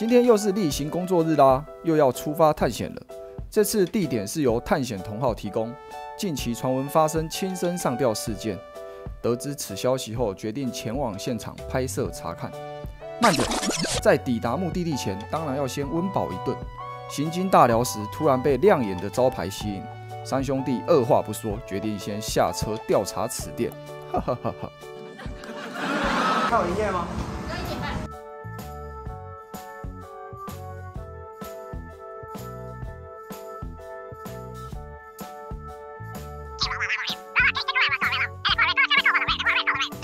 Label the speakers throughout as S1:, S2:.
S1: 今天又是例行工作日啦，又要出发探险了。这次地点是由探险同号提供。近期传闻发生轻生上吊事件，得知此消息后，决定前往现场拍摄查看。慢点，在抵达目的地前，当然要先温饱一顿。行经大寮时，突然被亮眼的招牌吸引，三兄弟二话不说，决定先下车调查此店。哈哈哈哈！
S2: 还有营业吗？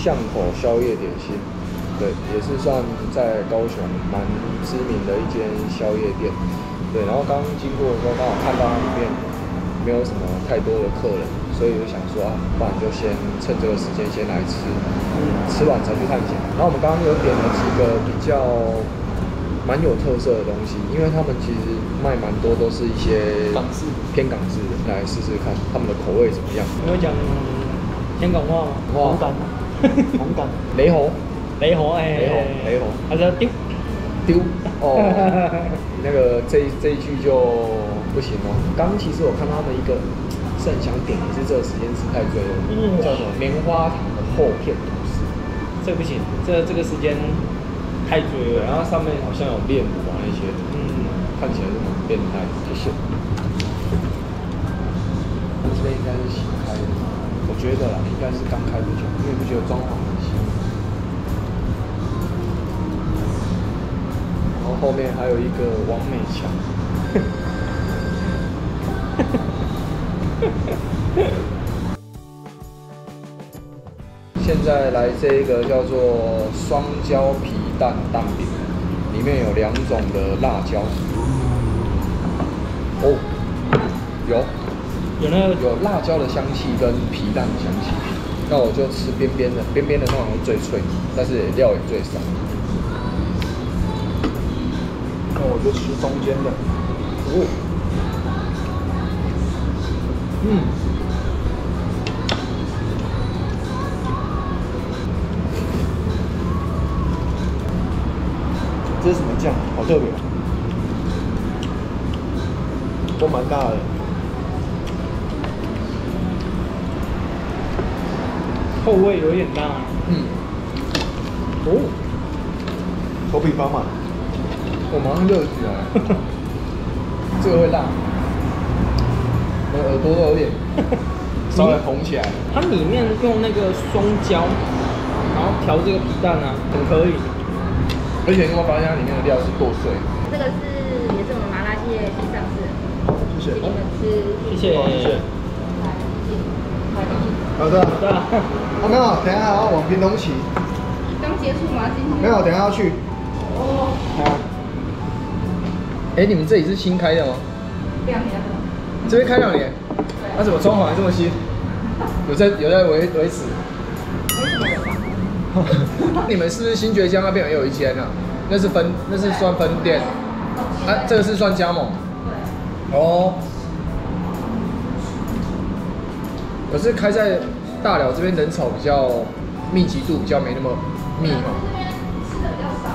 S1: 巷口宵夜点心，对，也是算在高雄蛮知名的一间宵夜店，对。然后刚经过的时候，刚好看到它里面没有什么太多的客人，所以就想说啊，不然就先趁这个时间先来吃，吃完才去探险。然后我们刚刚有点了几个比较蛮有特色的东西，因为他们其实卖蛮多都是一些
S2: 港式
S1: 偏港式的，来试试看他们的口味怎么样。
S2: 你会讲香港话吗？
S1: 哇
S2: 红感，红感，
S1: 雷猴，
S2: 雷猴哎，
S1: 雷猴，雷猴。
S2: 他说丢，
S1: 丢哦，那个这这一句就不行哦。刚刚其实我看他们一个是很想点，也是这个时间吃太醉了，
S2: 嗯
S1: 叫什么棉花糖的厚片吐司，
S2: 这个不行，这这个时间太追，了。
S1: 然后上面好像有炼乳啊那些，
S2: 嗯，
S1: 看起来是蛮变态。谢谢。这边应该是新开的，我觉得啦，应该是刚开不久，因为不觉得装潢很新。然后后面还有一个王美强。现在来这个叫做双椒皮蛋蛋饼，里面有两种的辣椒。哦，有
S2: 有那个
S1: 有辣椒的香气跟皮蛋的香气。那我就吃边边的，边边的通常最脆，但是料也最少。那我就吃中间的。哦，嗯。这是什么酱？好特别、哦，都蛮大的。
S2: 后味有点大，
S1: 嗯，哦，头皮发麻，我马上热起来。这个会辣，我的耳朵都有点 稍微红起来。
S2: 它里面用那个松胶，然后调这个皮蛋啊，很可以。
S1: 而且你有没有发现它里面的料是剁碎？
S3: 这个是也是我们麻辣蟹新上市谢，
S1: 谢
S3: 给你们吃。
S2: 谢谢。
S4: 好的，
S2: 对啊，
S4: 哦没有，等一下要往屏东骑，
S3: 刚结束吗？今天
S4: 没有，等一下要去。
S3: 哦，好
S1: 哎、你们这里是新开的吗？
S3: 两年了。
S1: 这边开两年，那、怎么装潢还这么新？有在有在维维持？
S3: 没什么人吧？
S1: 你们是不是新觉江那边也有一间啊？那是分，那是算分店，啊，这个是算加盟。
S3: 对。
S1: 哦。可是开在大寮这边人潮比较密集度比较没那么密嘛。
S3: 这边吃的比较少，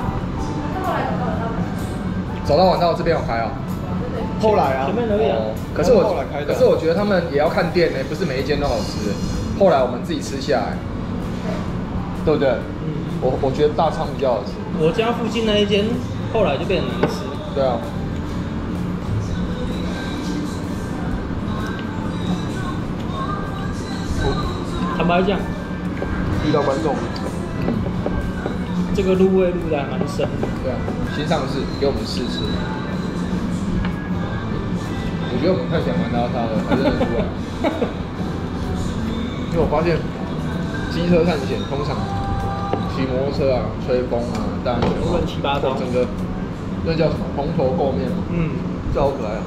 S1: 走到晚到这边有开啊。
S4: 后来啊
S2: 前，面而已啊。
S1: 哦，可是我
S4: 后来开的
S1: 可是我觉得他们也要看店呢，不是每一间都好吃。后来我们自己吃下来，对不对？
S2: 嗯，
S1: 我我觉得大昌比较好吃。
S2: 我家附近那一间后来就变得难吃。
S1: 对啊。
S2: 坦白讲，
S4: 遇到观众，
S2: 这个入味入的还蛮深。
S1: 对啊，新上市给我们试试。我觉得我们看起来蛮邋遢的，还认得出来。因为我发现机车探险通常骑摩托车啊、吹风啊、大雪啊
S2: 乱七八糟
S1: 整个那叫什么蓬头垢面嘛，
S2: 嗯，
S1: 这好可爱啊。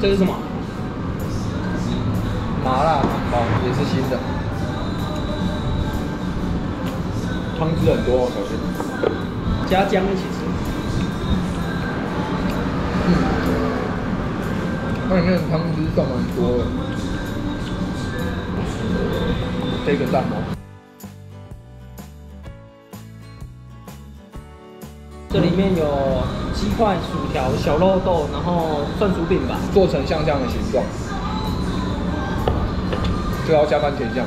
S2: 这是什么？
S1: 麻辣汤包也是新的，汤汁很多哦，小心。
S2: 加姜一起吃。
S1: 嗯，它里面的汤汁算蛮多的。这个蛋哦，
S2: 这里面有鸡块、薯条、小肉豆，然后蒜薯饼吧。
S1: 做成像这样的形状，这个要加番茄酱。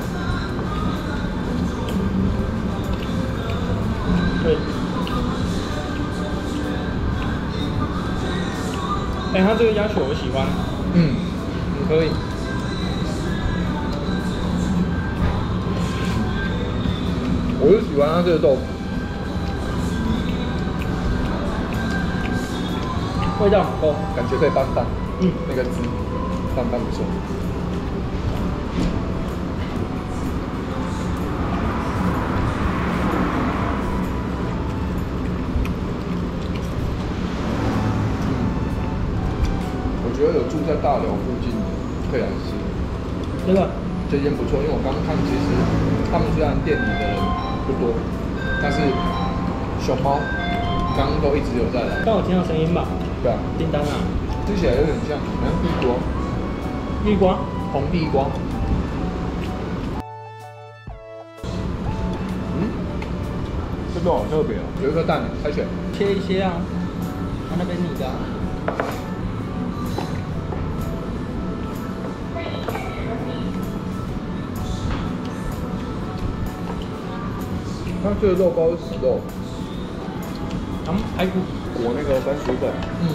S2: 对。哎、它这个鸭血我喜欢，
S1: 嗯，
S2: 你可以。
S1: 我就喜欢它这个豆腐，
S2: 味道很够。
S1: 感觉可以拌饭，
S2: 嗯，
S1: 那个汁拌饭不错。觉得有住在大寮附近的可以来吃，
S2: 真的。
S1: 这间不错，因为我刚看，其实他们虽然店里的人不多，但是熊猫刚刚都一直有在来，
S2: 刚我听到声音吧？
S1: 对啊，
S2: 叮当啊，
S1: 吃起来有点像，好像地瓜，
S2: 绿瓜。
S1: 红地瓜。嗯，这个好特别哦，有一颗蛋，猜选。
S2: 切一切啊，啊那边你的啊、
S1: 它这个肉包是死肉，
S2: 嗯，排骨。
S1: 裹那个番薯粉。
S2: 嗯。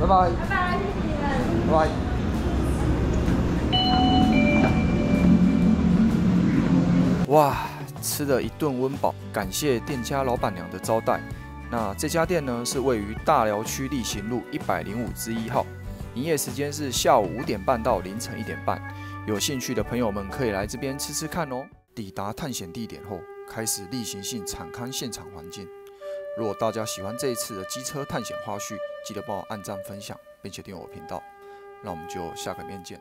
S1: 拜拜，
S3: 拜拜，谢谢你们。
S1: 拜拜。哇，吃了一顿温饱，感谢店家老板娘的招待。那这家店呢是位于大寮区立行路一百零五之一号，营业时间是下午五点半到凌晨一点半。有兴趣的朋友们可以来这边吃吃看哦。抵达探险地点后，开始例行性产勘现场环境。如果大家喜欢这一次的机车探险花絮，记得帮我按赞、分享，并且订阅我频道。那我们就下个面见。